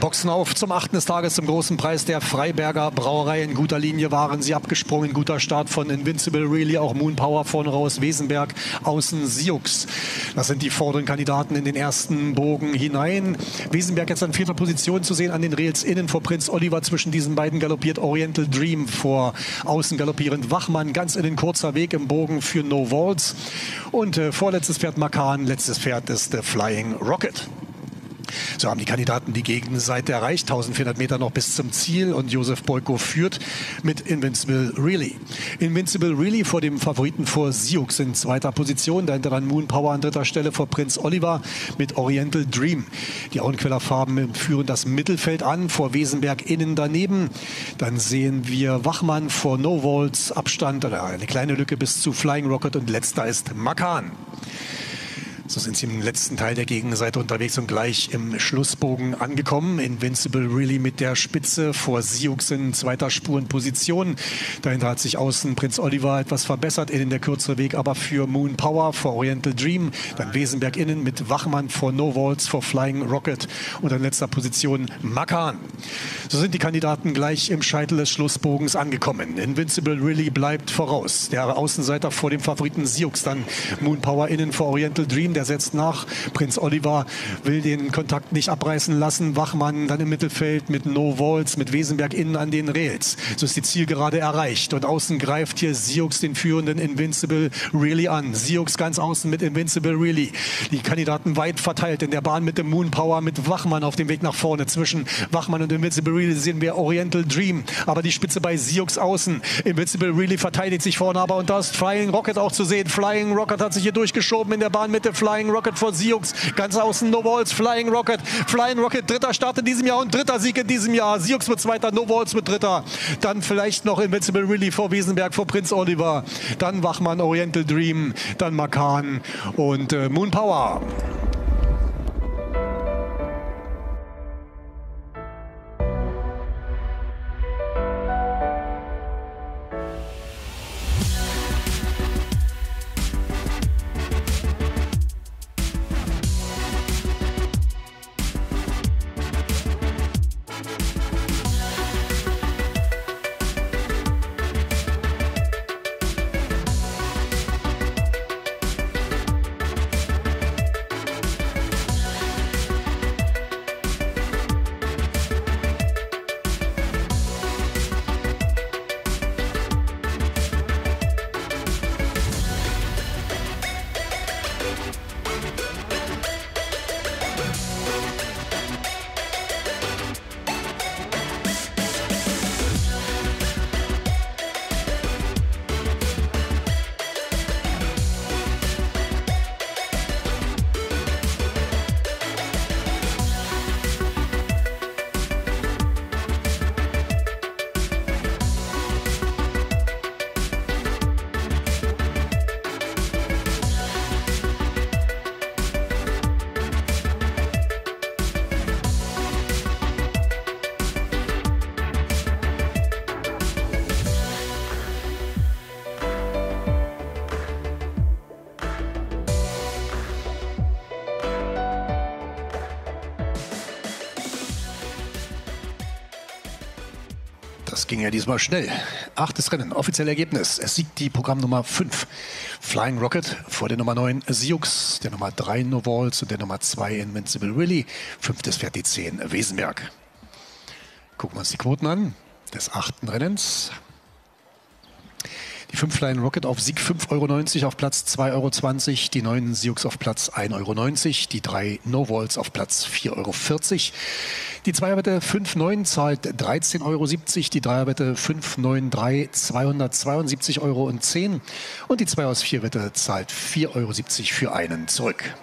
Boxen auf zum achten des Tages zum großen Preis der Freiberger Brauerei. In guter Linie waren sie abgesprungen. Guter Start von Invincible Really, auch Moon Power vorne raus, Wesenberg, außen Siux. Das sind die vorderen Kandidaten in den ersten Bogen hinein. Wesenberg jetzt an vierter Position zu sehen, an den Rails innen vor Prinz Oliver. Zwischen diesen beiden galoppiert Oriental Dream vor außen galoppierend Wachmann. Ganz in den kurzer Weg im Bogen für No Walls. Und äh, vorletztes Pferd Makan, letztes Pferd ist äh, Flying Rocket. So haben die Kandidaten die Gegenseite erreicht. 1400 Meter noch bis zum Ziel und Josef Boyko führt mit Invincible Really. Invincible Really vor dem Favoriten vor Siux in zweiter Position. Dahinter dann Moon Power an dritter Stelle vor Prinz Oliver mit Oriental Dream. Die Auenqueller Farben führen das Mittelfeld an, vor Wesenberg innen daneben. Dann sehen wir Wachmann vor No Walls Abstand oder eine kleine Lücke bis zu Flying Rocket und letzter ist Makan. So sind sie im letzten Teil der Gegenseite unterwegs und gleich im Schlussbogen angekommen. Invincible Really mit der Spitze vor Siux in zweiter Spurenposition. Dahinter hat sich außen Prinz Oliver etwas verbessert, innen der kürzere Weg aber für Moon Power, vor Oriental Dream. Dann Wesenberg innen mit Wachmann vor No Walls, vor Flying Rocket und in letzter Position Makan. So sind die Kandidaten gleich im Scheitel des Schlussbogens angekommen. Invincible Really bleibt voraus. Der Außenseiter vor dem Favoriten Siux, dann Moon Power innen vor Oriental Dream der setzt nach. Prinz Oliver will den Kontakt nicht abreißen lassen. Wachmann dann im Mittelfeld mit No Walls, mit Wesenberg innen an den Rails. So ist die Zielgerade erreicht. Und außen greift hier Siux den führenden Invincible Really an. Siux ganz außen mit Invincible Really. Die Kandidaten weit verteilt in der Bahn mit dem Moon Power, mit Wachmann auf dem Weg nach vorne. Zwischen Wachmann und Invincible Really sehen wir Oriental Dream. Aber die Spitze bei Siux außen. Invincible Really verteidigt sich vorne aber und da ist Flying Rocket auch zu sehen. Flying Rocket hat sich hier durchgeschoben in der Bahn mit der Flying Rocket vor Siux. Ganz außen No Walls, Flying Rocket. Flying Rocket, dritter Start in diesem Jahr und dritter Sieg in diesem Jahr. Siux mit zweiter, No Walls mit dritter. Dann vielleicht noch Invincible Really vor Wiesenberg, vor Prinz Oliver. Dann Wachmann, Oriental Dream. Dann Makan und äh, Moon Power. Das ging ja diesmal schnell. Achtes Rennen, offizielles Ergebnis. Es siegt die Programmnummer 5, Flying Rocket, vor der Nummer 9 Siux, der Nummer 3 Novals und der Nummer 2 Invincible Willy. Fünftes fährt die 10 Wesenberg. Gucken wir uns die Quoten an des achten Rennens. Die 5 Flying Rocket auf Sieg 5,90 Euro, auf Platz 2,20 Euro. Die 9 Siux auf Platz 1,90 Euro. Die 3 No Walls auf Platz 4,40 Euro. Die Zweierwette 5,9 zahlt 13,70 Euro. Die Dreierwette 5,93 272,10 Euro. Und die 2 aus 4 Wette zahlt 4,70 Euro für einen zurück.